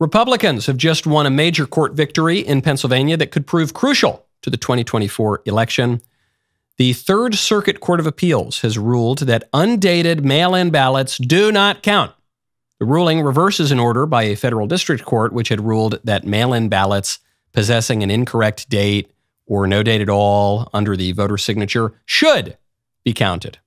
Republicans have just won a major court victory in Pennsylvania that could prove crucial to the 2024 election. The Third Circuit Court of Appeals has ruled that undated mail in ballots do not count. The ruling reverses an order by a federal district court which had ruled that mail in ballots possessing an incorrect date or no date at all under the voter signature should be counted.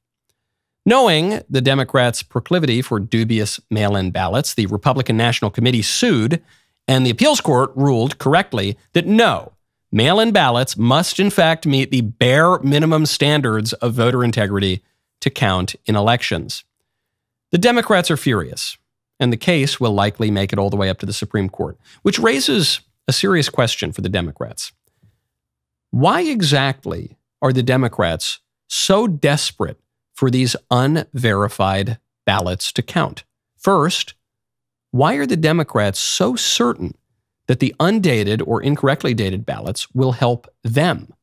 Knowing the Democrats' proclivity for dubious mail in ballots, the Republican National Committee sued, and the appeals court ruled correctly that no, mail in ballots must in fact meet the bare minimum standards of voter integrity to count in elections. The Democrats are furious, and the case will likely make it all the way up to the Supreme Court, which raises a serious question for the Democrats. Why exactly are the Democrats so desperate for these unverified ballots to count. First, why are the Democrats so certain that the undated or incorrectly dated ballots will help them?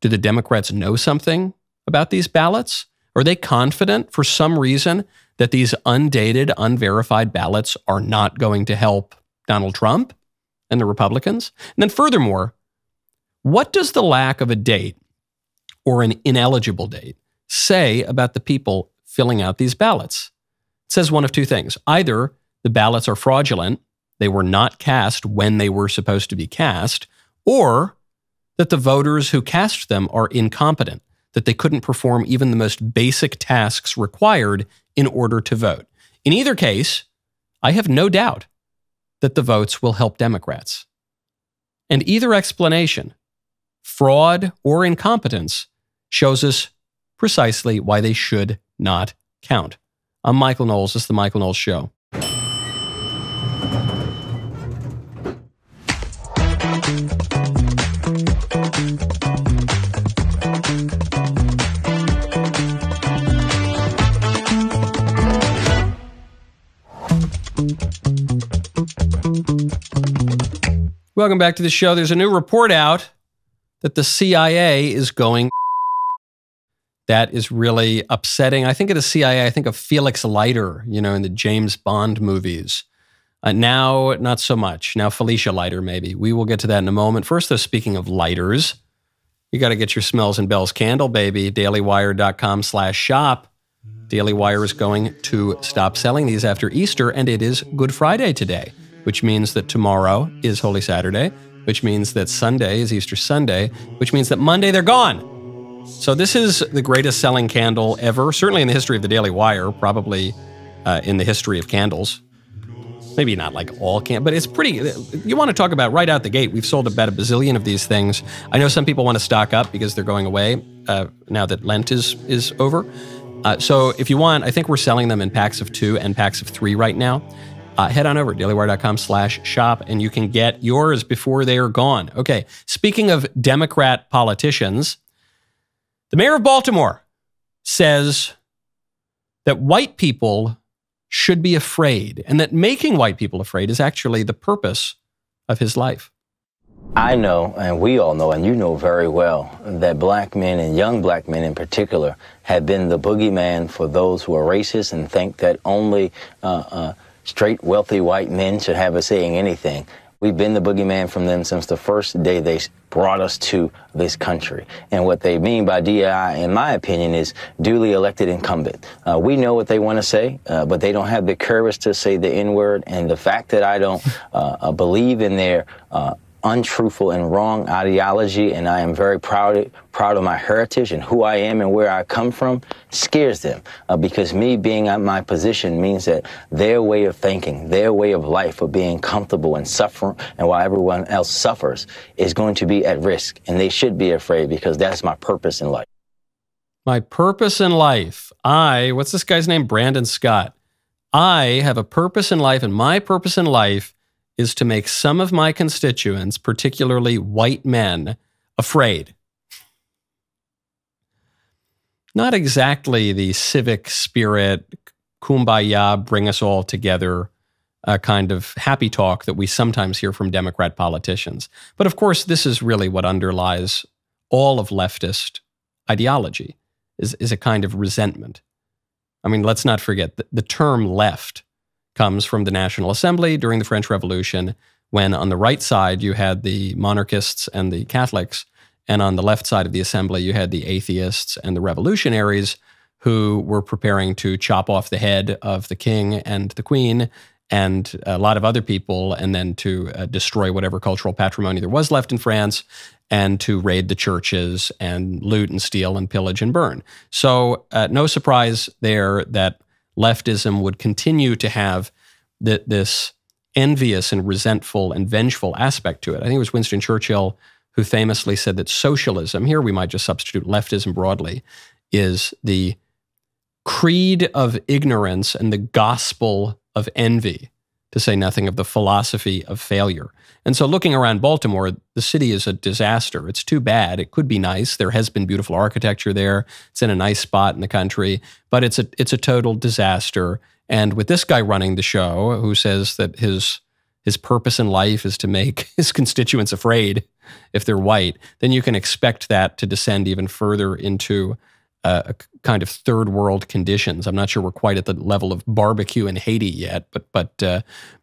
Do the Democrats know something about these ballots? Are they confident for some reason that these undated, unverified ballots are not going to help Donald Trump and the Republicans? And then, furthermore, what does the lack of a date or an ineligible date say about the people filling out these ballots? It says one of two things. Either the ballots are fraudulent, they were not cast when they were supposed to be cast, or that the voters who cast them are incompetent, that they couldn't perform even the most basic tasks required in order to vote. In either case, I have no doubt that the votes will help Democrats. And either explanation, fraud or incompetence, shows us precisely why they should not count. I'm Michael Knowles. This is the Michael Knowles Show. Welcome back to the show. There's a new report out that the CIA is going that is really upsetting. I think of the CIA, I think of Felix Leiter, you know, in the James Bond movies. Uh, now, not so much. Now, Felicia Leiter, maybe. We will get to that in a moment. First, though, speaking of lighters, you got to get your smells and bells candle, baby. DailyWire.com slash shop. Daily Wire is going to stop selling these after Easter, and it is Good Friday today, which means that tomorrow is Holy Saturday, which means that Sunday is Easter Sunday, which means that Monday they're gone. So this is the greatest selling candle ever, certainly in the history of the Daily Wire, probably uh, in the history of candles. Maybe not like all can, but it's pretty. You want to talk about right out the gate? We've sold about a bazillion of these things. I know some people want to stock up because they're going away uh, now that Lent is is over. Uh, so if you want, I think we're selling them in packs of two and packs of three right now. Uh, head on over to dailywire.com slash shop and you can get yours before they are gone. Okay, speaking of Democrat politicians, the mayor of Baltimore says that white people should be afraid and that making white people afraid is actually the purpose of his life. I know, and we all know, and you know very well, that black men and young black men in particular have been the boogeyman for those who are racist and think that only uh, uh, straight, wealthy white men should have a say in anything. We've been the boogeyman from them since the first day they brought us to this country. And what they mean by DEI, in my opinion, is duly elected incumbent. Uh, we know what they want to say, uh, but they don't have the courage to say the N word. And the fact that I don't uh, uh believe in their uh, untruthful and wrong ideology, and I am very proud proud of my heritage and who I am and where I come from, scares them. Uh, because me being at my position means that their way of thinking, their way of life of being comfortable and suffering, and while everyone else suffers, is going to be at risk, and they should be afraid because that's my purpose in life. My purpose in life. I, what's this guy's name? Brandon Scott. I have a purpose in life, and my purpose in life is to make some of my constituents, particularly white men, afraid. Not exactly the civic spirit, kumbaya, bring us all together uh, kind of happy talk that we sometimes hear from Democrat politicians. But of course, this is really what underlies all of leftist ideology is, is a kind of resentment. I mean, let's not forget that the term left comes from the National Assembly during the French Revolution, when on the right side you had the monarchists and the Catholics, and on the left side of the assembly you had the atheists and the revolutionaries who were preparing to chop off the head of the king and the queen and a lot of other people, and then to uh, destroy whatever cultural patrimony there was left in France, and to raid the churches and loot and steal and pillage and burn. So, uh, no surprise there that leftism would continue to have th- this envious and resentful and vengeful aspect to it. I think it was Winston Churchill who famously said that socialism, here we might just substitute leftism broadly, is the creed of ignorance and the gospel of envy, to say nothing of the philosophy of failure. And so, looking around Baltimore, the city is a disaster. It's too bad. It could be nice. There has been beautiful architecture there. It's in a nice spot in the country, but it's a it's a total disaster. And with this guy running the show, who says that his his purpose in life is to make his constituents afraid if they're white, then you can expect that to descend even further into a kind of third world conditions. I'm not sure we're quite at the level of barbecue in Haiti yet, but but uh,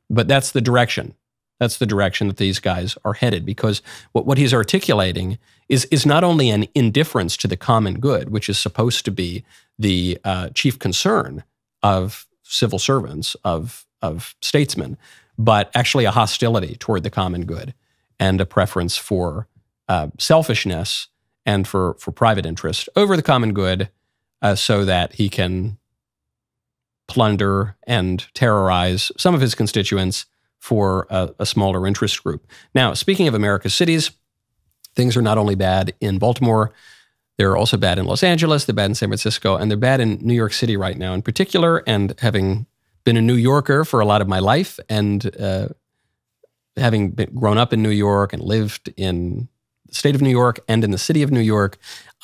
but that's the direction. That's the direction that these guys are headed because what, what he's articulating is is not only an indifference to the common good, which is supposed to be the uh, chief concern of civil servants, of of statesmen, but actually a hostility toward the common good and a preference for uh, selfishness and for, for private interest over the common good uh, so that he can plunder and terrorize some of his constituents for a, a, smaller interest group. Now, speaking of America's cities, things are not only bad in Baltimore, they're also bad in Los Angeles, they're bad in San Francisco, and they're bad in New York City right now in particular. And having been a New Yorker for a lot of my life and uh, having been, grown up in New York and lived in state of New York and in the city of New York,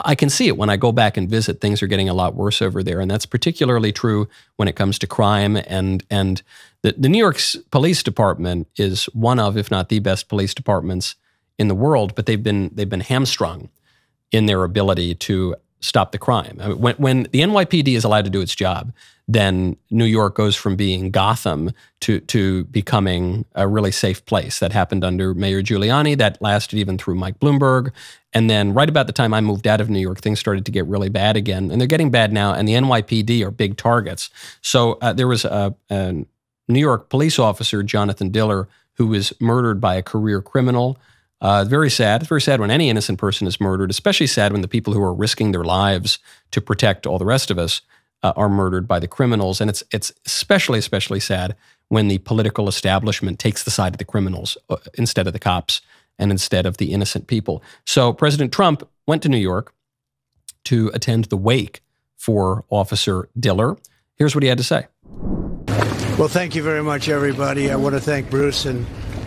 I can see it when I go back and visit. Things are getting a lot worse over there, and that's particularly true when it comes to crime. And and the, the New York's police department is one of, if not the best police departments in the world. But they've been they've been hamstrung in their ability to stop the crime. I mean, when when the NYPD is allowed to do its job, then New York goes from being Gotham to to becoming a really safe place. That happened under Mayor Giuliani. That lasted even through Mike Bloomberg. And then right about the time I moved out of New York, things started to get really bad again, and they're getting bad now. And the NYPD are big targets. So uh, there was a, a New York police officer, Jonathan Diller, who was murdered by a career criminal. Uh, very sad. It's very sad when any innocent person is murdered, especially sad when the people who are risking their lives to protect all the rest of us uh, are murdered by the criminals. And it's it's especially especially sad when the political establishment takes the side of the criminals uh, instead of the cops and instead of the innocent people. So President Trump went to New York to attend the wake for Officer Diller. Here's what he had to say. Well, thank you very much, everybody. I want to thank Bruce and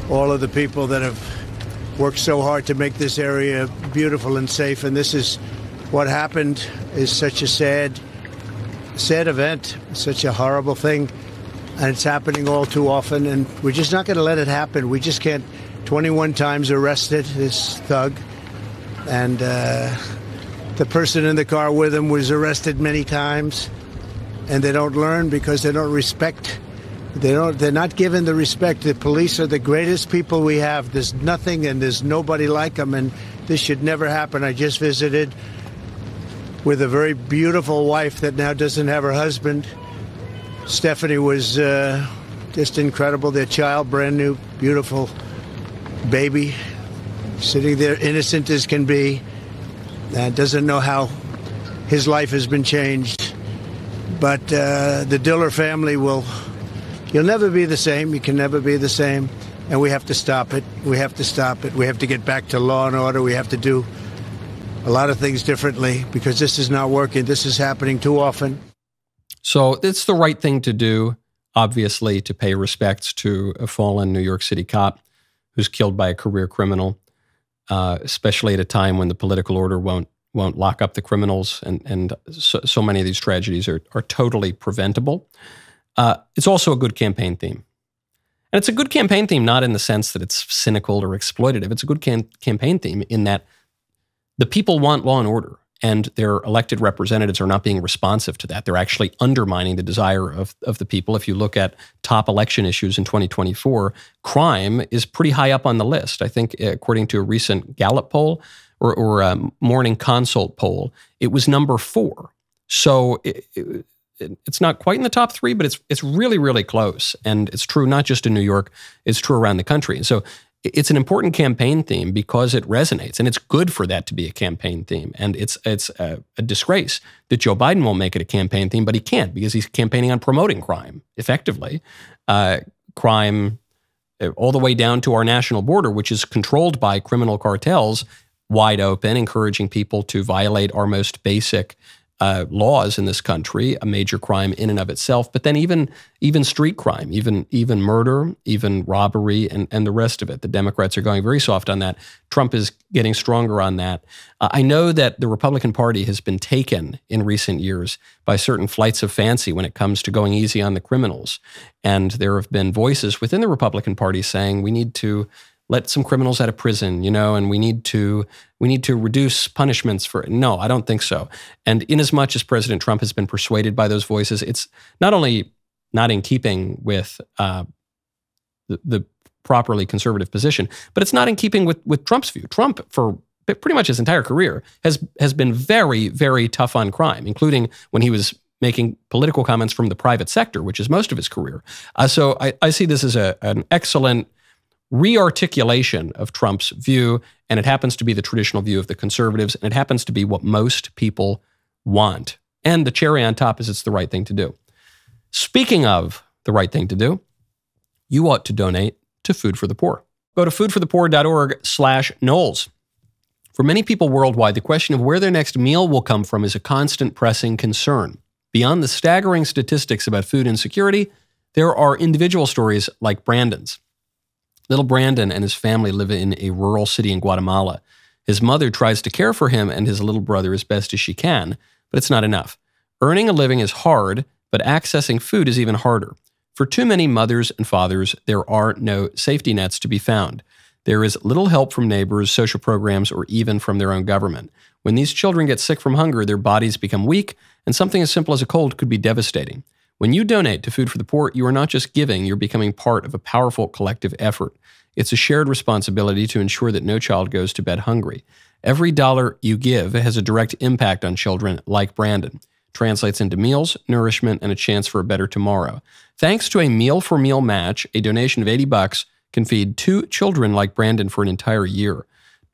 all of the people that have worked so hard to make this area beautiful and safe. And this is what happened is such a sad sad event, such a horrible thing, and it's happening all too often. And we're just not going to let it happen. We just can't. 21 times arrested this thug, and uh, the person in the car with him was arrested many times, and they don't learn because they don't respect. They don't. They're not given the respect. The police are the greatest people we have. There's nothing, and there's nobody like them, and this should never happen. I just visited with a very beautiful wife that now doesn't have her husband. Stephanie was uh, just incredible. Their child, brand new, beautiful baby, sitting there innocent as can be, and doesn't know how his life has been changed. But uh, the Diller family will, you'll never be the same. You can never be the same. And we have to stop it. We have to stop it. We have to get back to law and order. We have to do a lot of things differently because this is not working. This is happening too often. So it's the right thing to do, obviously, to pay respects to a fallen New York City cop who's killed by a career criminal, uh, especially at a time when the political order won't won't lock up the criminals, and and so, so many of these tragedies are are totally preventable. Uh, it's also a good campaign theme. And it's a good campaign theme, not in the sense that it's cynical or exploitative. It's a good cam- campaign theme in that the people want law and order. and their elected representatives are not being responsive to that. They're actually undermining the desire of, of the people. If you look at top election issues in 2024, crime is pretty high up on the list. I think, according to a recent Gallup poll or, or a Morning Consult poll, it was number four. So it, it, it's not quite in the top three, but it's it's really really close, and it's true not just in New York; it's true around the country. So it's an important campaign theme because it resonates, and it's good for that to be a campaign theme. And it's it's a, a, disgrace that Joe Biden won't make it a campaign theme, but he can't because he's campaigning on promoting crime effectively, uh, crime uh, all the way down to our national border, which is controlled by criminal cartels, wide open, encouraging people to violate our most basic uh, laws in this country, a major crime in and of itself, but then even even street crime, even even murder, even robbery, and and the rest of it. The Democrats are going very soft on that. Trump is getting stronger on that. Uh, I know that the Republican Party has been taken in recent years by certain flights of fancy when it comes to going easy on the criminals, and there have been voices within the Republican Party saying we need to let some criminals out of prison, you know, and we need to we need to reduce punishments for no, I don't think so. And in as much as President Trump has been persuaded by those voices, it's not only not in keeping with uh, the, the properly conservative position, but it's not in keeping with with Trump's view. Trump for pretty much his entire career has has been very very tough on crime, including when he was making political comments from the private sector, which is most of his career. Uh, so I, I, see this as a, an excellent rearticulation of Trump's view, and it happens to be the traditional view of the conservatives, and it happens to be what most people want. And the cherry on top is it's the right thing to do. Speaking of the right thing to do, you ought to donate to Food for the Poor. Go to foodforthepoor.org slash Knowles. For many people worldwide, the question of where their next meal will come from is a constant pressing concern. Beyond the staggering statistics about food insecurity, there are individual stories like Brandon's. Little Brandon and his family live in a rural city in Guatemala. His mother tries to care for him and his little brother as best as she can, but it's not enough. Earning a living is hard, but accessing food is even harder. For too many mothers and fathers, there are no safety nets to be found. There is little help from neighbors, social programs, or even from their own government. When these children get sick from hunger, their bodies become weak, and something as simple as a cold could be devastating. When you donate to Food for the Poor, you are not just giving, you're becoming part of a powerful collective effort. It's a shared responsibility to ensure that no child goes to bed hungry. Every dollar you give has a direct impact on children like Brandon. Translates into meals, nourishment, and a chance for a better tomorrow. Thanks to a meal for meal match, a donation of 80 bucks can feed two children like Brandon for an entire year.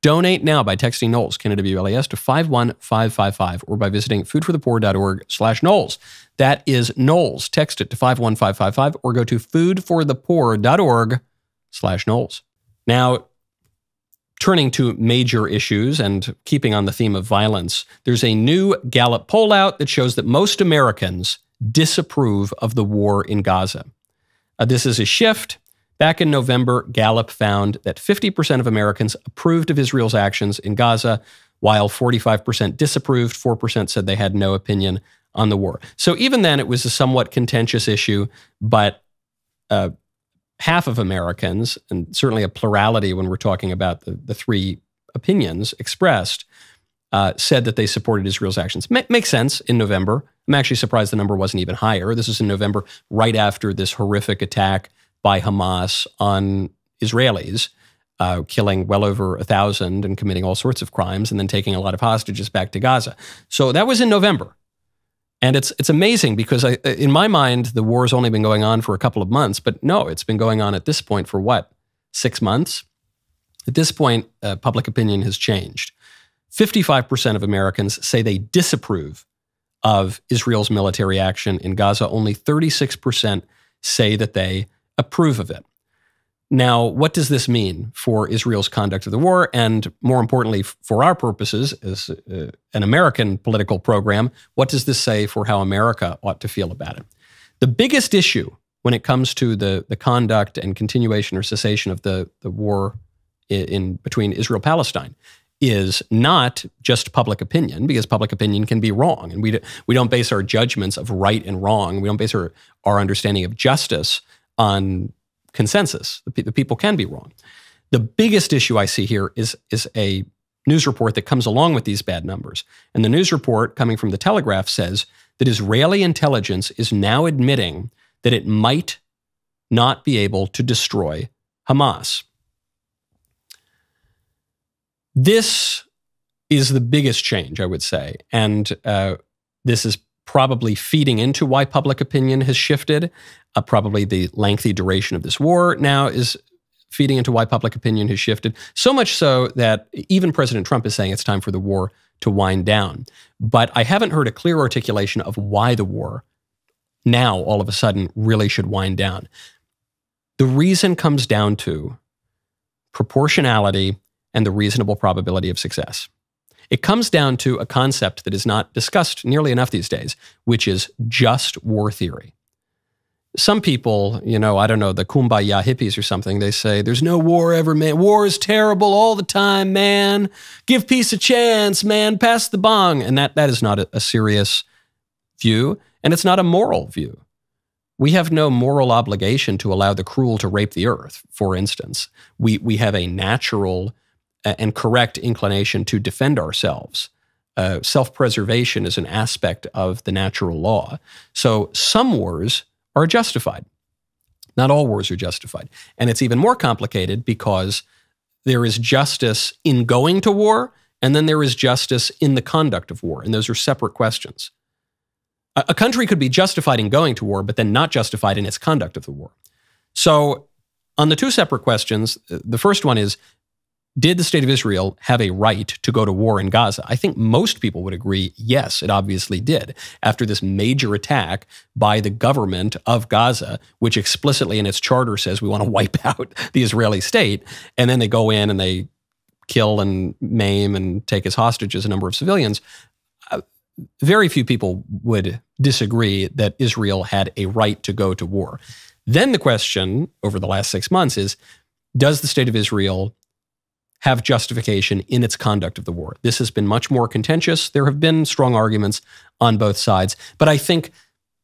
Donate now by texting Knowles, Canada to 51555 or by visiting foodforthepoor.org slash Knowles. That is Knowles. Text it to 51555 or go to foodforthepoor.org slash Knowles. Now, turning to major issues and keeping on the theme of violence, there's a new Gallup poll out that shows that most Americans disapprove of the war in Gaza. Uh, this is a shift Back in November, Gallup found that 50% of Americans approved of Israel's actions in Gaza, while 45% disapproved. 4% said they had no opinion on the war. So even then, it was a somewhat contentious issue, but uh, half of Americans, and certainly a plurality when we're talking about the, the three opinions expressed, uh, said that they supported Israel's actions. Ma- makes sense in November. I'm actually surprised the number wasn't even higher. This is in November, right after this horrific attack by Hamas on Israelis, uh, killing well over a thousand and committing all sorts of crimes, and then taking a lot of hostages back to Gaza. So that was in November. And it's it's amazing because I, in my mind the war has only been going on for a couple of months, but no, it's been going on at this point for what six months. At this point, uh, public opinion has changed. Fifty-five percent of Americans say they disapprove of Israel's military action in Gaza. Only thirty-six percent say that they approve of it. Now, what does this mean for Israel's conduct of the war? And more importantly, for our purposes as uh, an American political program, what does this say for how America ought to feel about it? The biggest issue when it comes to the, the conduct and continuation or cessation of the, the war in, in between Israel Palestine is not just public opinion, because public opinion can be wrong. And we, we don't base our judgments of right and wrong, we don't base our, our understanding of justice on consensus. The, the people can be wrong. The biggest issue I see here is, is a news report that comes along with these bad numbers. And the news report coming from the Telegraph says that Israeli intelligence is now admitting that it might not be able to destroy Hamas. This is the biggest change, I would say. And uh, this is probably feeding into why public opinion has shifted. Uh, probably the lengthy duration of this war now is feeding into why public opinion has shifted. So much so that even President Trump is saying it's time for the war to wind down. But I haven't heard a clear articulation of why the war now all of a sudden really should wind down. The reason comes down to proportionality and the reasonable probability of success. It comes down to a concept that is not discussed nearly enough these days, which is just war theory. Some people, you know, I don't know, the kumbaya hippies or something, they say, there's no war ever, man. War is terrible all the time, man. Give peace a chance, man. Pass the bong. And that, that is not a, a serious view, and it's not a moral view. We have no moral obligation to allow the cruel to rape the earth, for instance. We, we have a natural and correct inclination to defend ourselves. Uh, Self preservation is an aspect of the natural law. So some wars are justified. Not all wars are justified. And it's even more complicated because there is justice in going to war, and then there is justice in the conduct of war. And those are separate questions. A, a country could be justified in going to war, but then not justified in its conduct of the war. So, on the two separate questions, the first one is did the state of Israel have a right to go to war in Gaza? I think most people would agree, yes, it obviously did. After this major attack by the government of Gaza, which explicitly in its charter says we want to wipe out the Israeli state, and then they go in and they kill and maim and take as hostages a number of civilians, uh, very few people would disagree that Israel had a right to go to war. Then the question over the last six months is does the state of Israel have justification in its conduct of the war. This has been much more contentious. There have been strong arguments on both sides. But I think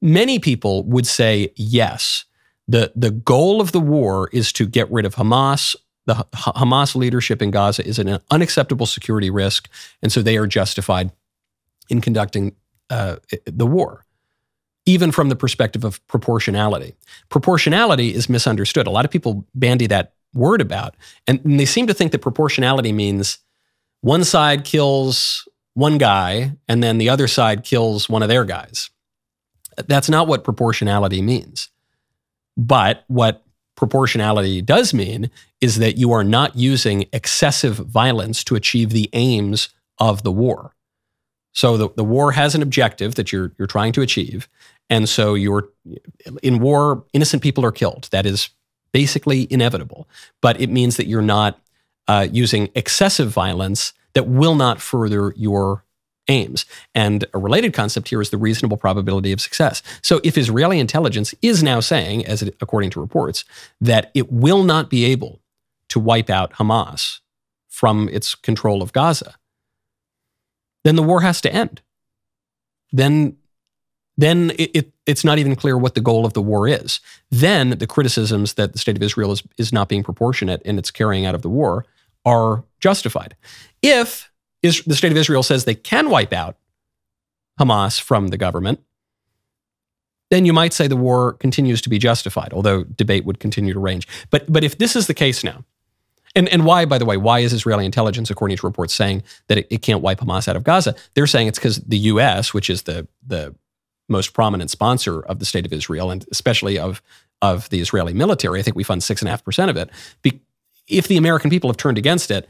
many people would say yes. The, the goal of the war is to get rid of Hamas. The Hamas leadership in Gaza is an unacceptable security risk. And so they are justified in conducting uh, the war even from the perspective of proportionality. Proportionality is misunderstood. A lot of people bandy that word about. And, and they seem to think that proportionality means one side kills one guy and then the other side kills one of their guys. That's not what proportionality means. But what proportionality does mean is that you are not using excessive violence to achieve the aims of the war. So the, the war has an objective that you're, you're trying to achieve. And so you're in war, innocent people are killed. That is basically inevitable. But it means that you're not uh, using excessive violence that will not further your aims. And a related concept here is the reasonable probability of success. So if Israeli intelligence is now saying, as it, according to reports, that it will not be able to wipe out Hamas from its control of Gaza, then the war has to end. Then then it, it, it's not even clear what the goal of the war is. Then the criticisms that the state of Israel is, is not being proportionate in its carrying out of the war are justified. If is, the state of Israel says they can wipe out Hamas from the government, then you might say the war continues to be justified, although debate would continue to range. But, but if this is the case now, and, and why, by the way, why is Israeli intelligence, according to reports, saying that it, it can't wipe Hamas out of Gaza? They're saying it's because the U.S., which is the, the most prominent sponsor of the state of Israel and especially of of the Israeli military. I think we fund six and a half percent of it. Be- if the American people have turned against it,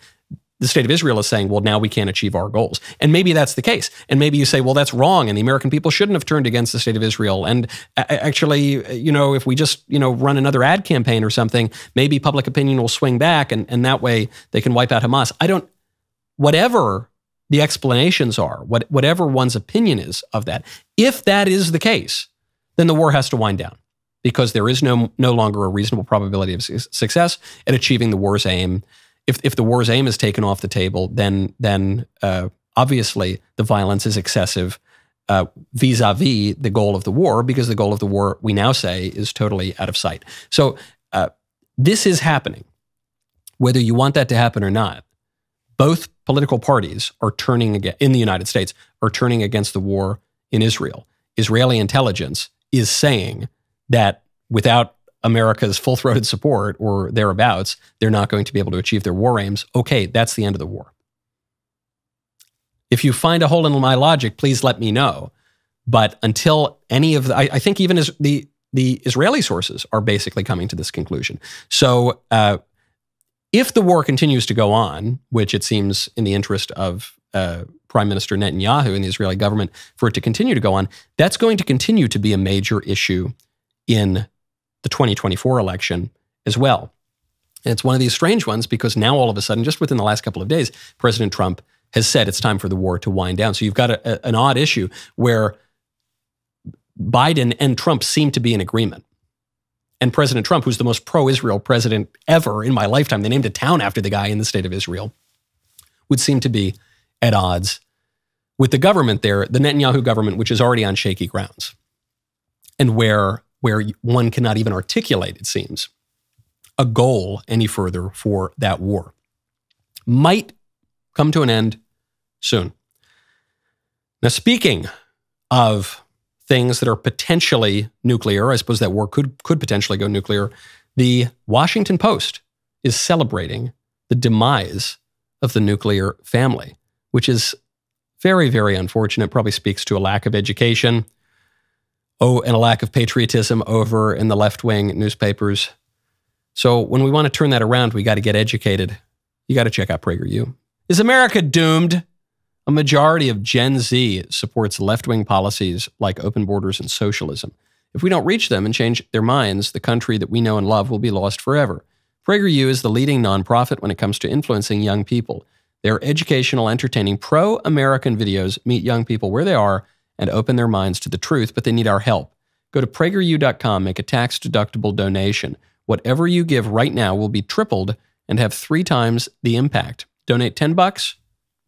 the state of Israel is saying, well, now we can't achieve our goals. And maybe that's the case. And maybe you say, well, that's wrong. And the American people shouldn't have turned against the state of Israel. And uh, uh, actually, you know, if we just, you know, run another ad campaign or something, maybe public opinion will swing back and, and that way they can wipe out Hamas. I don't, whatever the explanations are, what, whatever one's opinion is of that. If that is the case, then the war has to wind down because there is no, no longer a reasonable probability of su- success at achieving the war's aim. If, if the war's aim is taken off the table, then, then uh, obviously the violence is excessive vis a vis the goal of the war, because the goal of the war, we now say, is totally out of sight. So uh, this is happening. Whether you want that to happen or not, both political parties are turning again in the United States are turning against the war in Israel. Israeli intelligence is saying that without America's full throated support or thereabouts, they're not going to be able to achieve their war aims. Okay, that's the end of the war. If you find a hole in my logic, please let me know. But until any of the, I, I think even as the the Israeli sources are basically coming to this conclusion. So, uh, if the war continues to go on, which it seems in the interest of uh, Prime Minister Netanyahu and the Israeli government for it to continue to go on, that's going to continue to be a major issue in the 2024 election as well. And it's one of these strange ones because now all of a sudden, just within the last couple of days, President Trump has said it's time for the war to wind down. So you've got a, a, an odd issue where Biden and Trump seem to be in agreement. And President Trump, who's the most pro Israel president ever in my lifetime, they named a town after the guy in the state of Israel, would seem to be at odds with the government there, the Netanyahu government, which is already on shaky grounds, and where, where one cannot even articulate, it seems, a goal any further for that war. Might come to an end soon. Now, speaking of things that are potentially nuclear, I suppose that war could, could potentially go nuclear, the Washington Post is celebrating the demise of the nuclear family, which is very, very unfortunate. Probably speaks to a lack of education, oh, and a lack of patriotism over in the left wing newspapers. So when we want to turn that around, we got to get educated. You got to check out PragerU. Is America doomed? A majority of Gen Z supports left wing policies like open borders and socialism. If we don't reach them and change their minds, the country that we know and love will be lost forever. PragerU is the leading nonprofit when it comes to influencing young people. Their educational, entertaining, pro American videos meet young people where they are and open their minds to the truth, but they need our help. Go to prageru.com, make a tax deductible donation. Whatever you give right now will be tripled and have three times the impact. Donate 10 bucks,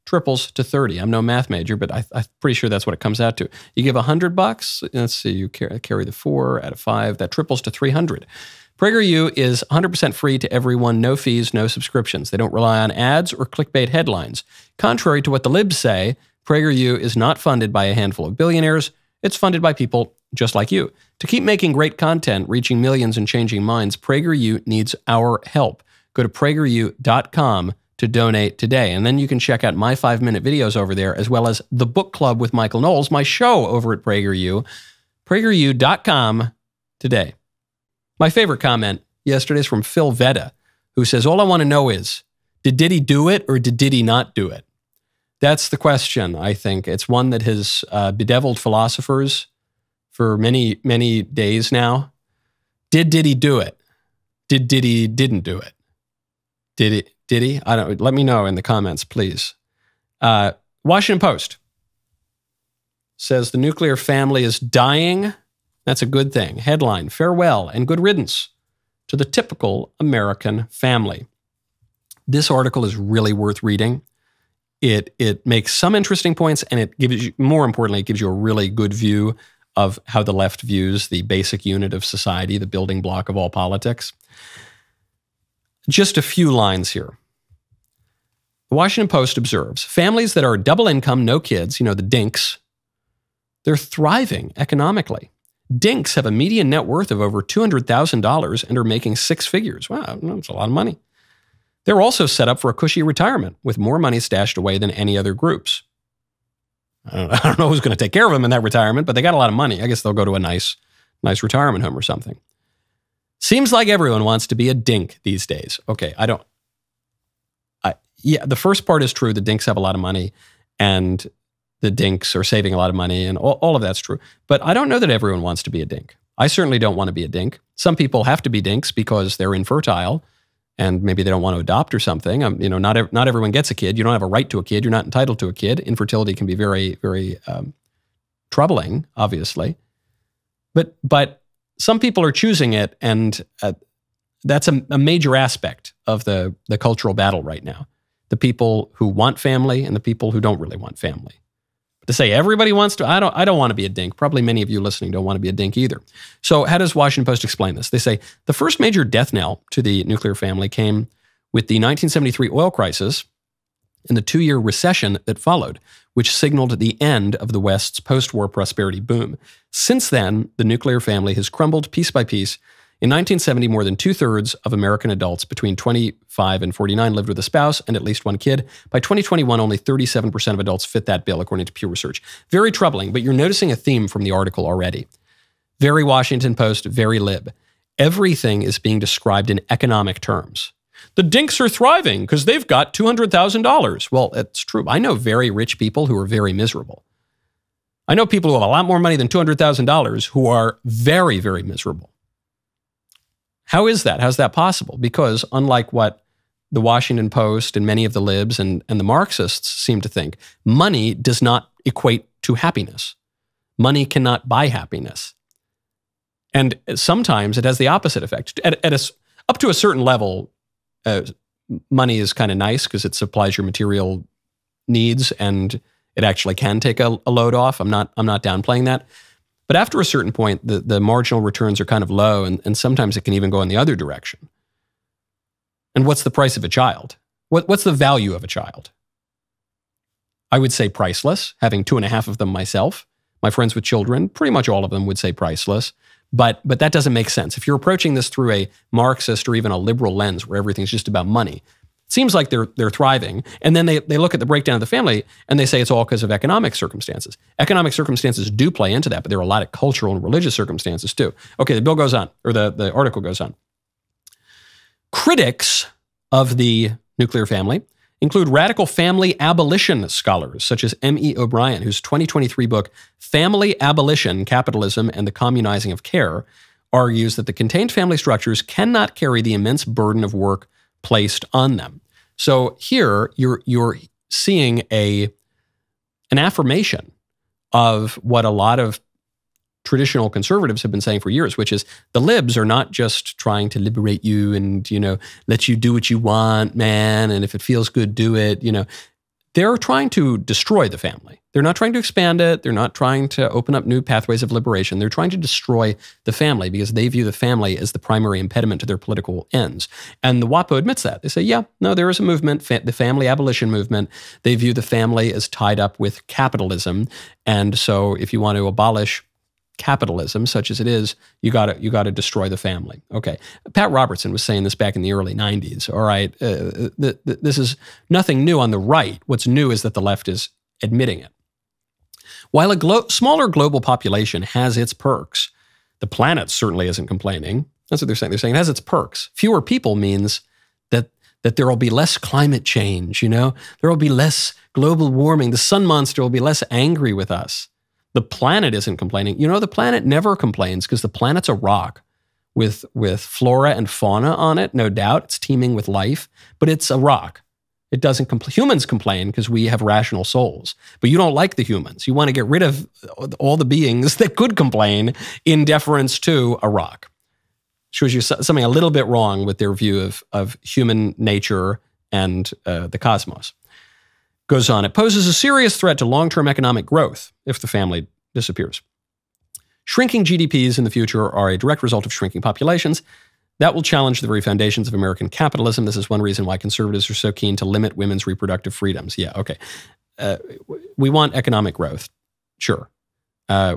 triples to 30. I'm no math major, but I, am pretty sure that's what it comes out to. You give 100 bucks, let's see, you carry, carry the four out of five, that triples to 300. PragerU is 100% free to everyone, no fees, no subscriptions. They don't rely on ads or clickbait headlines. Contrary to what the libs say, PragerU is not funded by a handful of billionaires. It's funded by people just like you. To keep making great content, reaching millions and changing minds, PragerU needs our help. Go to prageru.com to donate today. And then you can check out my five minute videos over there, as well as the book club with Michael Knowles, my show over at PragerU, prageru.com today. My favorite comment yesterday is from Phil Vetta, who says, All I want to know is, did Diddy do it or did Diddy not do it? That's the question, I think. It's one that has uh, bedeviled philosophers for many, many days now. Did Diddy do it? Did Diddy didn't do it? Did it? Did he? I don't. Let me know in the comments, please. Uh, Washington Post says the nuclear family is dying. That's a good thing. Headline: Farewell and good riddance to the typical American family. This article is really worth reading. It it makes some interesting points, and it gives you, more importantly, it gives you a really good view of how the left views the basic unit of society, the building block of all politics. Just a few lines here. The Washington Post observes families that are double income, no kids, you know, the dinks, they're thriving economically. Dinks have a median net worth of over $200,000 and are making six figures. Wow, that's a lot of money. They're also set up for a cushy retirement with more money stashed away than any other groups. I don't, know who's going to take care of them in that retirement, but they got a lot of money. I guess they'll go to a nice, nice retirement home or something. Seems like everyone wants to be a dink these days. Okay, I don't. I, yeah, the first part is true. The dinks have a lot of money, and the dinks are saving a lot of money, and all, all of that's true. But I don't know that everyone wants to be a dink. I certainly don't want to be a dink. Some people have to be dinks because they're infertile, and maybe they don't want to adopt or something. Um, you know, not ev- not everyone gets a kid. You don't have a right to a kid. You're not entitled to a kid. Infertility can be very very um, troubling, obviously. But but some people are choosing it, and uh, that's a, a, major aspect of the, the cultural battle right now. The people who want family and the people who don't really want family. To say everybody wants to, I don't, I don't want to be a dink. Probably many of you listening don't want to be a dink either. So, how does Washington Post explain this? They say the first major death knell to the nuclear family came with the 1973 oil crisis in the two year recession that followed, which signaled the end of the West's post war prosperity boom. Since then, the nuclear family has crumbled piece by piece. In 1970, more than two thirds of American adults between 25 and 49 lived with a spouse and at least one kid. By 2021, only 37% of adults fit that bill, according to Pew Research. Very troubling, but you're noticing a theme from the article already. Very Washington Post, very lib. Everything is being described in economic terms. The dinks are thriving because they've got $200,000. Well, it's true. I know very rich people who are very miserable. I know people who have a lot more money than $200,000 who are very, very miserable. How is that? How's that possible? Because unlike what the Washington Post and many of the libs and, and the Marxists seem to think, money does not equate to happiness. Money cannot buy happiness. And sometimes it has the opposite effect. At, at a, up to a certain level, uh, money is kind of nice because it supplies your material needs and it actually can take a, a, load off. I'm not I'm not downplaying that. But after a certain point, the, the marginal returns are kind of low, and, and sometimes it can even go in the other direction. And what's the price of a child? What, what's the value of a child? I would say priceless, having two and a half of them myself. My friends with children, pretty much all of them would say priceless. But, but that doesn't make sense. If you're approaching this through a Marxist or even a liberal lens where everything's just about money, it seems like they're, they're thriving. And then they, they look at the breakdown of the family and they say it's all because of economic circumstances. Economic circumstances do play into that, but there are a lot of cultural and religious circumstances too. Okay, the bill goes on, or the, the article goes on. Critics of the nuclear family include radical family abolition scholars such as M.E. O'Brien, whose 2023 book, Family Abolition Capitalism and the Communizing of Care, argues that the contained family structures cannot carry the immense burden of work placed on them. So here you're, you're seeing a, an affirmation of what a lot of traditional conservatives have been saying for years, which is the libs are not just trying to liberate you and, you know, let you do what you want, man. And if it feels good, do it. You know, they're trying to destroy the family. They're not trying to expand it. They're not trying to open up new pathways of liberation. They're trying to destroy the family because they view the family as the primary impediment to their political ends. And the WAPO admits that. They say, yeah, no, there is a movement, fa- the family abolition movement. They view the family as tied up with capitalism. And so if you want to abolish capitalism, such as it is, you got to you got to destroy the family. Okay, Pat Robertson was saying this back in the early '90s. All right, uh, the, this is nothing new on the right. What's new is that the left is admitting it. While a glo- smaller global population has its perks, the planet certainly isn't complaining. That's what they're saying. They're saying it has its perks. Fewer people means that that there will be less climate change. You know, there will be less global warming. The sun monster will be less angry with us. The planet isn't complaining. You know, the planet never complains because the planet's a rock with, with flora and fauna on it, no doubt. It's teeming with life, but it's a rock. It doesn't. Humans complain because we have rational souls, but you don't like the humans. You want to get rid of all the beings that could complain in deference to a rock. Shows you something a little bit wrong with their view of, of human nature and uh, the cosmos. Goes on, it poses a serious threat to long term economic growth if the family disappears. Shrinking GDPs in the future are a direct result of shrinking populations. That will challenge the very foundations of American capitalism. This is one reason why conservatives are so keen to limit women's reproductive freedoms. Yeah, okay. Uh, we want economic growth, sure. Uh,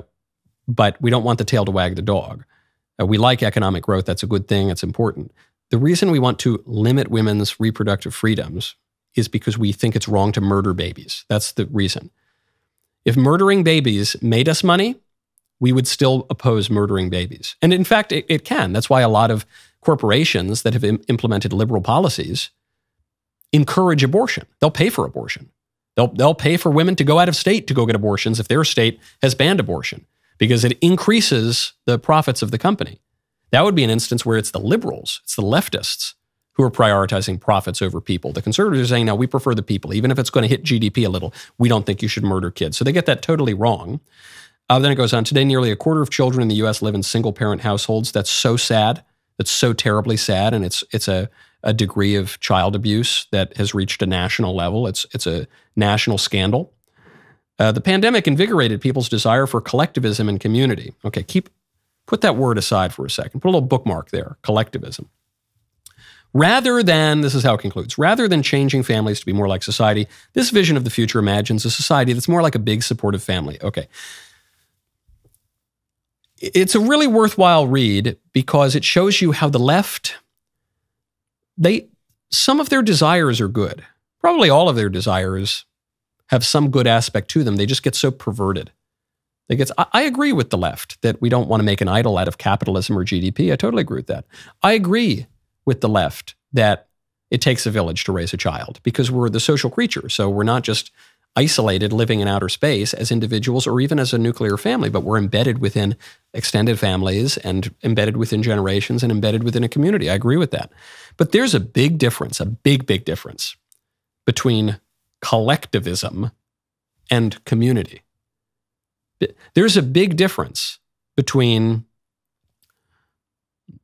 but we don't want the tail to wag the dog. Uh, we like economic growth. That's a good thing. It's important. The reason we want to limit women's reproductive freedoms is because we think it's wrong to murder babies. That's the reason. If murdering babies made us money, we would still oppose murdering babies. And in fact, it, it can. That's why a lot of corporations that have Im- implemented liberal policies encourage abortion. They'll pay for abortion. They'll, they'll pay for women to go out of state to go get abortions if their state has banned abortion because it increases the profits of the company. That would be an instance where it's the liberals, it's the leftists who are prioritizing profits over people. The conservatives are saying, no, we prefer the people. Even if it's going to hit GDP a little, we don't think you should murder kids. So they get that totally wrong. Uh, then it goes on. Today, nearly a quarter of children in the U.S. live in single-parent households. That's so sad. That's so terribly sad, and it's it's a a degree of child abuse that has reached a national level. It's it's a national scandal. Uh, the pandemic invigorated people's desire for collectivism and community. Okay, keep put that word aside for a second. Put a little bookmark there. Collectivism. Rather than, this is how it concludes, rather than changing families to be more like society, this vision of the future imagines a society that's more like a big supportive family. Okay. It's a really worthwhile read because it shows you how the left, they, some of their desires are good. Probably all of their desires have some good aspect to them. They just get so perverted. They get, I, I agree with the left that we don't want to make an idol out of capitalism or GDP. I totally agree with that. I agree with the left that it takes a village to raise a child because we're the social creature. So we're not just isolated living in outer space as individuals or even as a nuclear family, but we're embedded within extended families and embedded within generations and embedded within a community. I agree with that. But there's a big difference, a big, big difference between collectivism and community. There's a big difference between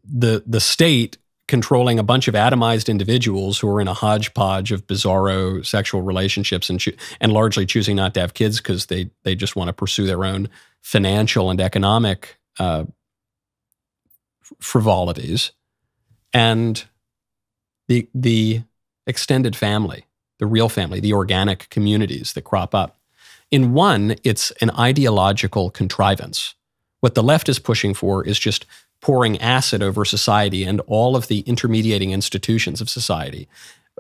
the, the state controlling a bunch of atomized individuals who are in a hodgepodge of bizarro sexual relationships and and largely choosing not to have kids because they they just want to pursue their own financial and economic uh, frivolities, and the the extended family, the real family, the organic communities that crop up. In one, it's an ideological contrivance. What the left is pushing for is just pouring acid over society and all of the intermediating institutions of society.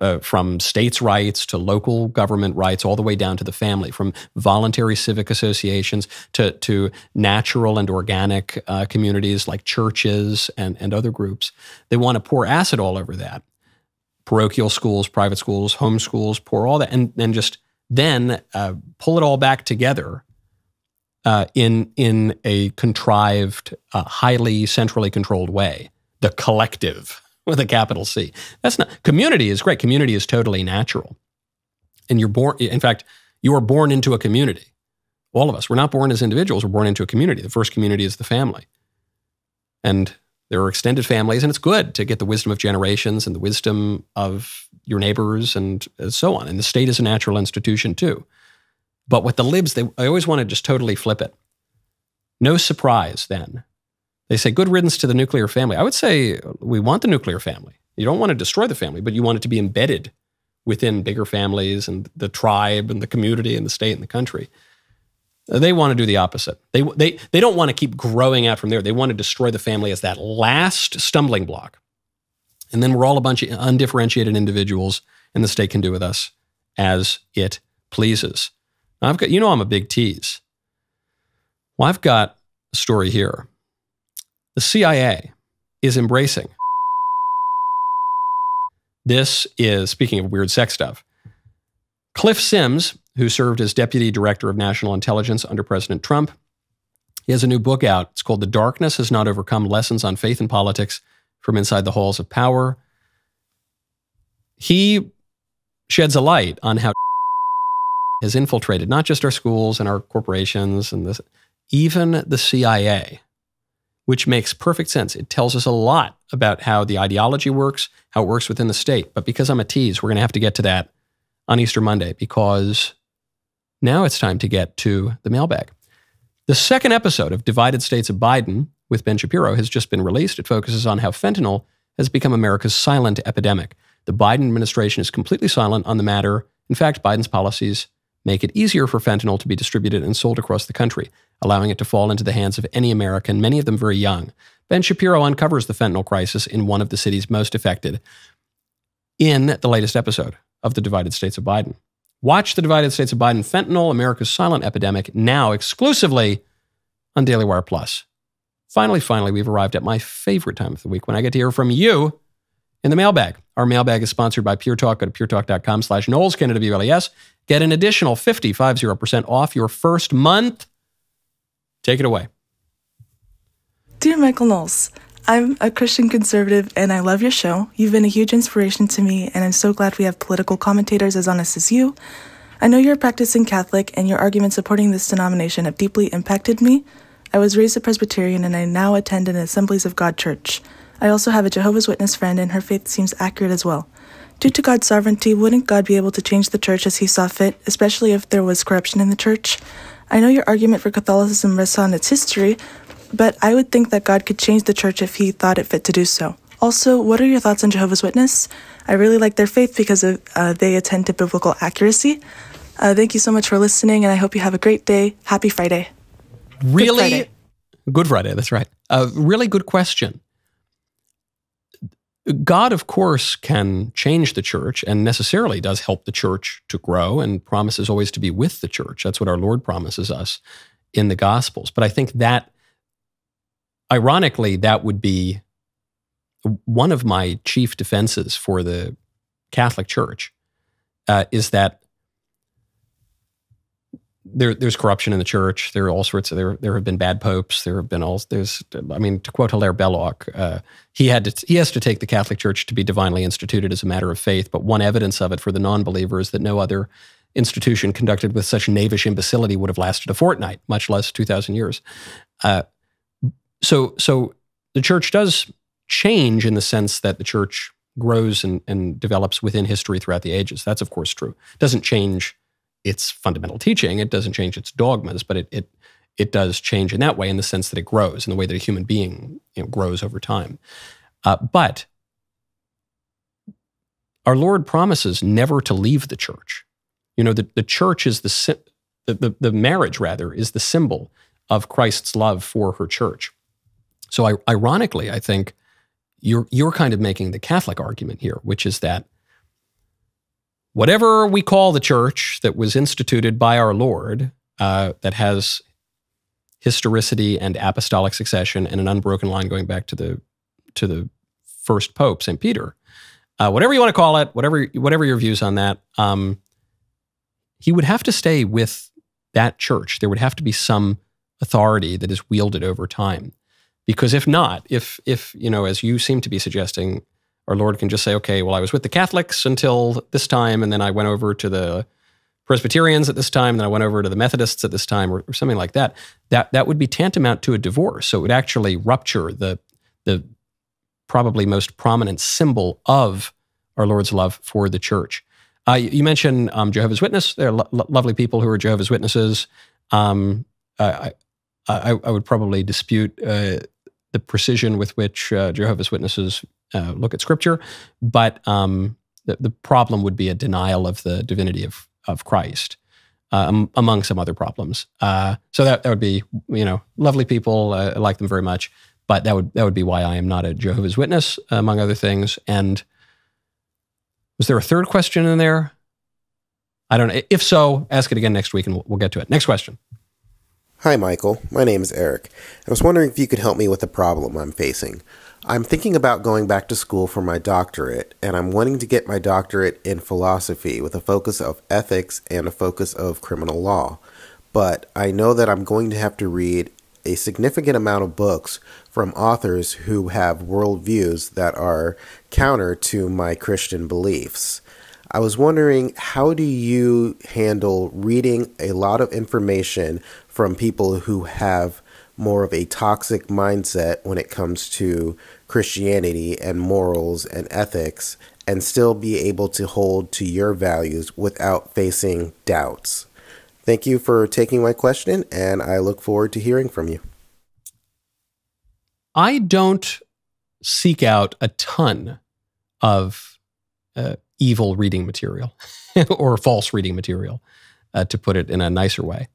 Uh, from states' rights to local government rights, all the way down to the family, from voluntary civic associations to, to natural and organic uh, communities like churches and, and other groups. They want to pour acid all over that. Parochial schools, private schools, home schools, pour all that, and, and just then uh, pull it all back together uh, in in a contrived, uh, highly centrally controlled way. The collective with a capital C. That's not community is great. Community is totally natural, and you're born. In fact, you are born into a community. All of us. We're not born as individuals. We're born into a community. The first community is the family, and there are extended families, and it's good to get the wisdom of generations and the wisdom of your neighbors and so on. And the state is a natural institution too. But with the libs, they I always want to just totally flip it. No surprise then. They say good riddance to the nuclear family. I would say we want the nuclear family. You don't want to destroy the family, but you want it to be embedded within bigger families and the tribe and the community and the state and the country. They want to do the opposite. They, they, they don't want to keep growing out from there. They want to destroy the family as that last stumbling block. And then we're all a bunch of undifferentiated individuals, and the state can do with us as it pleases. I've got, you know, I'm a big tease. Well, I've got a story here. The CIA is embracing. This is, speaking of weird sex stuff, Cliff Sims, who served as Deputy Director of National Intelligence under President Trump, he has a new book out. It's called The Darkness Has Not Overcome Lessons on Faith and Politics from Inside the Halls of Power. He sheds a light on how has infiltrated not just our schools and our corporations and this, even the CIA, which makes perfect sense. It tells us a lot about how the ideology works, how it works within the state. But because I'm a tease, we're going to have to get to that on Easter Monday because now it's time to get to the mailbag. The second episode of Divided States of Biden with Ben Shapiro has just been released. It focuses on how fentanyl has become America's silent epidemic. The Biden administration is completely silent on the matter. In fact, Biden's policies make it easier for fentanyl to be distributed and sold across the country, allowing it to fall into the hands of any American, many of them very young. Ben Shapiro uncovers the fentanyl crisis in one of the cities most affected in the latest episode of The Divided States of Biden. Watch The Divided States of Biden Fentanyl, America's Silent Epidemic, now exclusively on Daily Wire Plus. Finally, finally, we've arrived at my favorite time of the week when I get to hear from you in the mailbag. Our mailbag is sponsored by Pure Talk. Go to puretalk.com slash Knowles, B-L-E-S. Get an additional 50, 50% off your first month. Take it away. Dear Michael Knowles, I'm a Christian conservative and I love your show. You've been a huge inspiration to me, and I'm so glad we have political commentators as honest as you. I know you're a practicing Catholic, and your arguments supporting this denomination have deeply impacted me. I was raised a Presbyterian and I now attend an Assemblies of God church. I also have a Jehovah's Witness friend, and her faith seems accurate as well. Due to God's sovereignty, wouldn't God be able to change the church as he saw fit, especially if there was corruption in the church? I know your argument for Catholicism rests on its history, but I would think that God could change the church if he thought it fit to do so. Also, what are your thoughts on Jehovah's Witness? I really like their faith because of, uh, they attend to biblical accuracy. Uh, thank you so much for listening, and I hope you have a great day. Happy Friday. Really? Good Friday. Good Friday, that's right. A really good question. God, of course, can change the church and necessarily does help the church to grow and promises always to be with the church. That's what our Lord promises us in the Gospels. But I think that, ironically, that would be one of my chief defenses for the Catholic Church uh, is that there, there's corruption in the church. There are all sorts of there. There have been bad popes. There have been all there's. I mean, to quote Hilaire Belloc, uh, he had to he has to take the Catholic Church to be divinely instituted as a matter of faith. But one evidence of it for the non-believer is that no other institution conducted with such knavish imbecility would have lasted a fortnight, much less two thousand years. Uh, so so the church does change in the sense that the church grows and, and develops within history throughout the ages. That's of course true. It doesn't change its fundamental teaching. It doesn't change its dogmas, but it it it does change in that way, in the sense that it grows, in the way that a human being you know, grows over time. Uh, but our Lord promises never to leave the church. You know, the, the church is the, the, the, marriage, rather, is the symbol of Christ's love for her church. So, I, ironically, I think you're, you're kind of making the Catholic argument here, which is that whatever we call the church that was instituted by our Lord, uh, that has historicity and apostolic succession and an unbroken line going back to the to the first pope, Saint Peter. Uh, whatever you want to call it, whatever whatever your views on that, um, he would have to stay with that church. There would have to be some authority that is wielded over time, because if not, if if you know, as you seem to be suggesting, our Lord can just say, okay, well, I was with the Catholics until this time, and then I went over to the Presbyterians at this time, and then I went over to the Methodists at this time, or, or, something like that. That that would be tantamount to a divorce. So it would actually rupture the the probably most prominent symbol of our Lord's love for the church. Uh, you mentioned um, Jehovah's Witness. They're lo- lovely people who are Jehovah's Witnesses. Um, I, I, I, would probably dispute uh, the precision with which uh, Jehovah's Witnesses uh, look at Scripture, but um, the, the, problem would be a denial of the divinity of of Christ, uh, among some other problems. Uh, so that that would be you know lovely people. Uh, I like them very much, but that would that would be why I am not a Jehovah's Witness, among other things. And was there a third question in there? I don't know. If so, ask it again next week, and we'll, we'll get to it. Next question. Hi, Michael. My name is Eric. I was wondering if you could help me with a problem I'm facing. I'm thinking about going back to school for my doctorate, and I'm wanting to get my doctorate in philosophy with a focus of ethics and a focus of criminal law. But I know that I'm going to have to read a significant amount of books from authors who have worldviews that are counter to my Christian beliefs. I was wondering how do you handle reading a lot of information from people who have more of a toxic mindset when it comes to Christianity and morals and ethics and still be able to hold to your values without facing doubts. Thank you for taking my question, and I look forward to hearing from you. I don't seek out a ton of uh, evil reading material or false reading material, uh, to put it in a nicer way.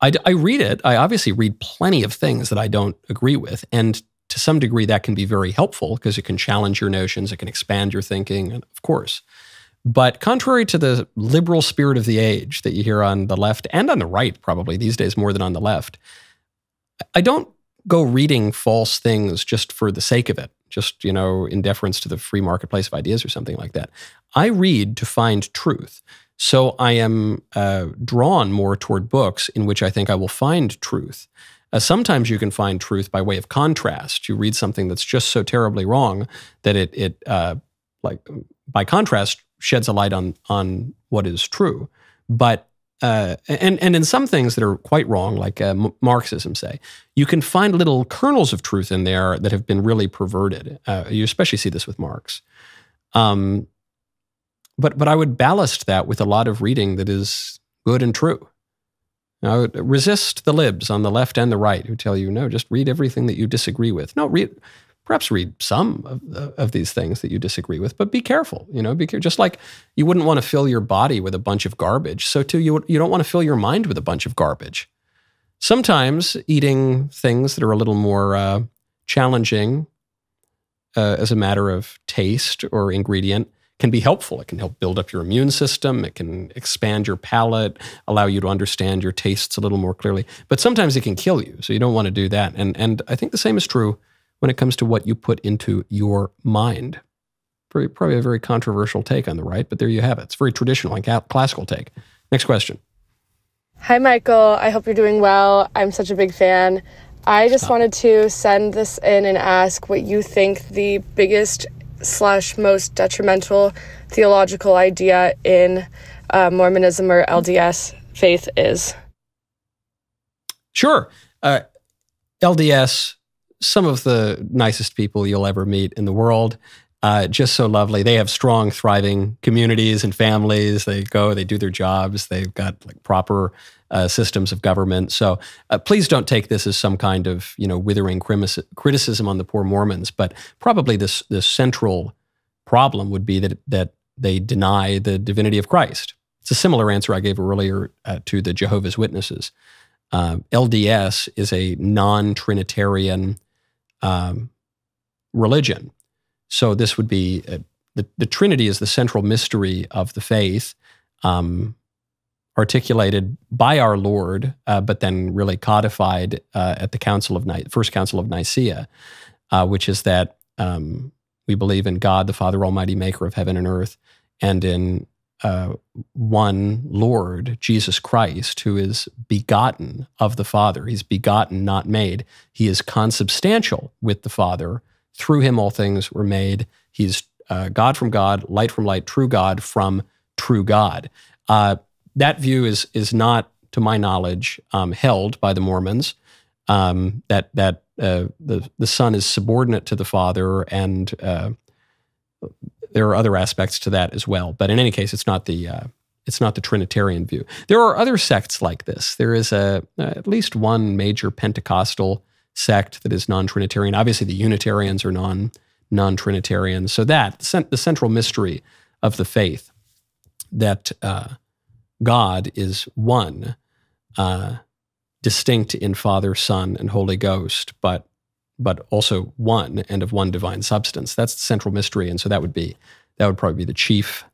I, I read it. I obviously read plenty of things that I don't agree with. And to some degree, that can be very helpful because it can challenge your notions, it can expand your thinking, and of course. But contrary to the liberal spirit of the age that you hear on the left and on the right, probably these days more than on the left, I don't go reading false things just for the sake of it, just, you know, in deference to the free marketplace of ideas or something like that. I read to find truth. So I am uh, drawn more toward books in which I think I will find truth. Uh, sometimes you can find truth by way of contrast. You read something that's just so terribly wrong that it, it uh, like by contrast, sheds a light on on what is true. But uh, and and in some things that are quite wrong, like uh, Marxism, say, you can find little kernels of truth in there that have been really perverted. Uh, you especially see this with Marx. Um, but but I would ballast that with a lot of reading that is good and true. Now, resist the libs on the left and the right who tell you no, just read everything that you disagree with. No, read perhaps read some of, of these things that you disagree with, but be careful. You know, be just like you wouldn't want to fill your body with a bunch of garbage, so too you you don't want to fill your mind with a bunch of garbage. Sometimes eating things that are a little more uh, challenging uh, as a matter of taste or ingredient can be helpful. It can help build up your immune system. It can expand your palate, allow you to understand your tastes a little more clearly. But sometimes it can kill you, so you don't want to do that. And and I think the same is true when it comes to what you put into your mind. Probably a very controversial take on the right, but there you have it. It's very traditional and classical take. Next question. Hi, Michael. I hope you're doing well. I'm such a big fan. I just Stop. wanted to send this in and ask what you think the biggest slash most detrimental theological idea in uh, Mormonism or LDS faith is. Sure. Uh, LDS, some of the nicest people you'll ever meet in the world. Uh, just so lovely. They have strong, thriving communities and families. They go, they do their jobs. They've got like proper uh, systems of government. So uh, please don't take this as some kind of you know withering criticism on the poor Mormons. But probably this this central problem would be that that they deny the divinity of Christ. It's a similar answer I gave earlier uh, to the Jehovah's Witnesses. Uh, LDS is a non-Trinitarian um, religion, so this would be uh, the the Trinity is the central mystery of the faith. Um, articulated by our Lord, uh, but then really codified uh, at the Council of Ni- First Council of Nicaea, uh, which is that um, we believe in God, the Father Almighty, Maker of heaven and earth, and in uh, one Lord, Jesus Christ, who is begotten of the Father. He's begotten, not made. He is consubstantial with the Father. Through him, all things were made. He's uh, God from God, light from light, true God from true God. Uh, that view is is not, to my knowledge, um, held by the Mormons. Um, that that uh, the the Son is subordinate to the Father, and uh, there are other aspects to that as well. But in any case, it's not the uh, it's not the Trinitarian view. There are other sects like this. There is a at least one major Pentecostal sect that is non-Trinitarian. Obviously, the Unitarians are non non-Trinitarian. So that the central mystery of the faith that uh, God is one, uh, distinct in Father, Son, and Holy Ghost, but but also one and of one divine substance. That's the central mystery, and so that would be that would probably be the chief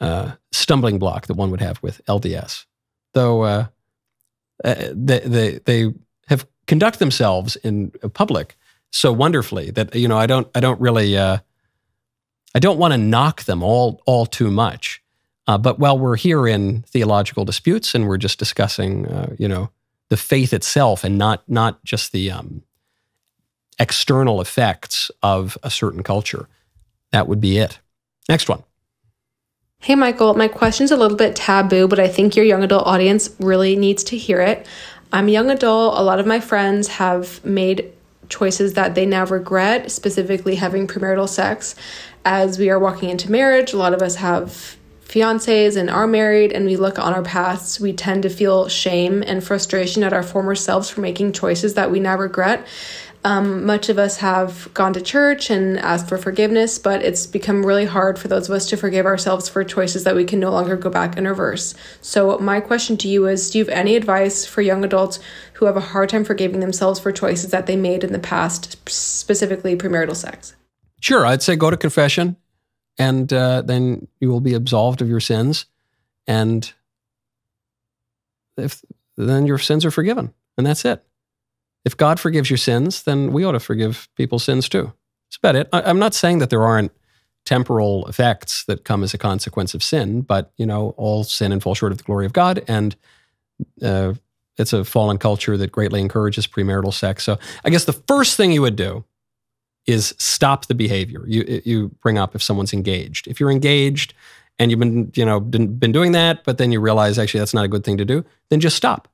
uh, stumbling block that one would have with LDS. Though uh, uh, they, they they conduct themselves in public so wonderfully that you know I don't I don't really uh, I don't want to knock them all all too much. Uh, but while we're here in theological disputes and we're just discussing, uh, you know, the faith itself and not not just the um, external effects of a certain culture, that would be it. Next one. Hey, Michael, my question's a little bit taboo, but I think your young adult audience really needs to hear it. I'm a young adult. A lot of my friends have made choices that they now regret, specifically having premarital sex. As we are walking into marriage, a lot of us have fiancés and are married and we look on our paths, we tend to feel shame and frustration at our former selves for making choices that we now regret. Um, much of us have gone to church and asked for forgiveness, but it's become really hard for those of us to forgive ourselves for choices that we can no longer go back and reverse. So, my question to you is Do you have any advice for young adults who have a hard time forgiving themselves for choices that they made in the past, specifically premarital sex? Sure. I'd say go to confession and uh, then you will be absolved of your sins, and if then your sins are forgiven, and that's it. If God forgives your sins, then we ought to forgive people's sins too. That's about it. I, am not saying that there aren't temporal effects that come as a consequence of sin, but you know, all sin and fall short of the glory of God, and uh, it's a fallen culture that greatly encourages premarital sex. So I guess the first thing you would do is stop the behavior. You you bring up if someone's engaged. If you're engaged and you've been you know been, been doing that, but then you realize actually that's not a good thing to do, then just stop.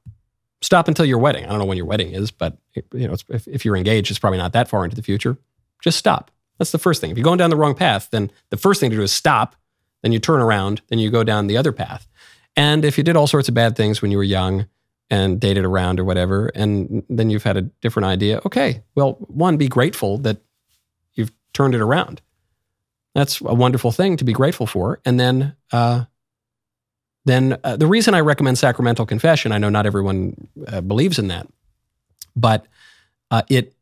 Stop until your wedding. I don't know when your wedding is, but you know if, if you're engaged, it's probably not that far into the future. Just stop. That's the first thing. If you're going down the wrong path, then the first thing to do is stop. Then you turn around, then you go down the other path. And if you did all sorts of bad things when you were young and dated around or whatever, and then you've had a different idea, okay, well, one, be grateful that you've turned it around. That's a wonderful thing to be grateful for. And then, uh, then uh, the reason I recommend sacramental confession, I know not everyone uh, believes in that, but uh, it,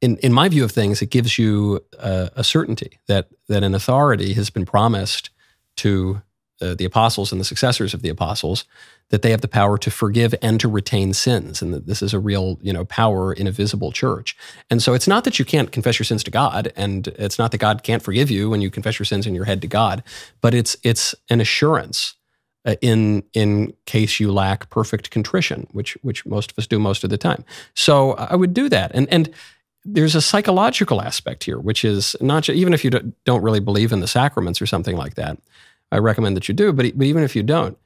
in in my view of things, it gives you uh, a certainty that that an authority has been promised to uh, the apostles and the successors of the apostles that they have the power to forgive and to retain sins and that this is a real you know power in a visible church. And so it's not that you can't confess your sins to god and it's not that god can't forgive you when you confess your sins in your head to god but it's it's an assurance in in case you lack perfect contrition which which most of us do most of the time so i would do that and and there's a psychological aspect here which is not just, even if you don't really believe in the sacraments or something like that I recommend that you do. But, but even if you don't,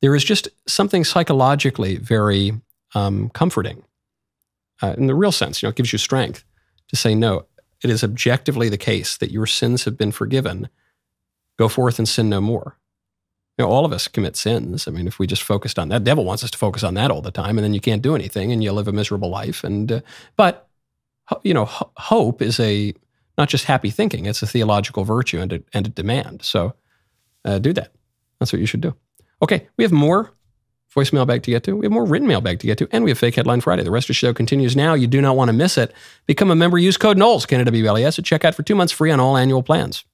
there is just something psychologically very um, comforting uh, in the real sense. You know, it gives you strength to say, no, it is objectively the case that your sins have been forgiven. Go forth and sin no more. Know, all of us commit sins. I mean, if we just focused on that, the devil wants us to focus on that all the time, and then you can't do anything, and you live a miserable life. And uh, but you know, ho- hope is a not just happy thinking; it's a theological virtue and a, and a demand. So uh, do that. That's what you should do. Okay, we have more voicemail bag to get to. We have more written mail mailbag to get to, and we have Fake Headline Friday. The rest of the show continues now. You do not want to miss it. Become a member. Use code Knowles, Canada BLES, at checkout for two months free on all annual plans.